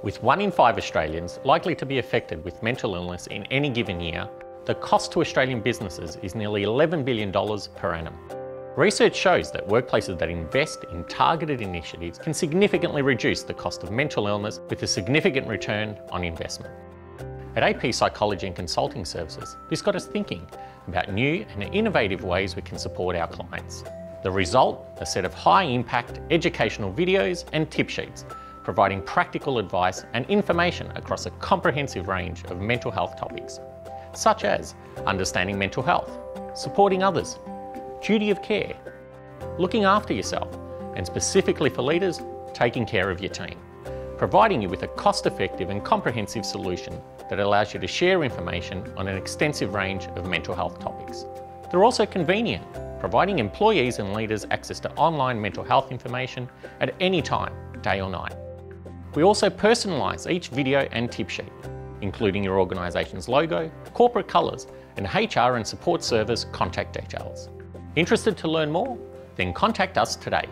With one in five Australians likely to be affected with mental illness in any given year, the cost to Australian businesses is nearly $11 billion per annum. Research shows that workplaces that invest in targeted initiatives can significantly reduce the cost of mental illness with a significant return on investment. At AP Psychology and Consulting Services, this got us thinking about new and innovative ways we can support our clients. The result, a set of high impact educational videos and tip sheets providing practical advice and information across a comprehensive range of mental health topics, such as understanding mental health, supporting others, duty of care, looking after yourself, and specifically for leaders, taking care of your team, providing you with a cost-effective and comprehensive solution that allows you to share information on an extensive range of mental health topics. They're also convenient, providing employees and leaders access to online mental health information at any time, day or night. We also personalise each video and tip sheet, including your organisation's logo, corporate colours, and HR and support service contact details. Interested to learn more? Then contact us today.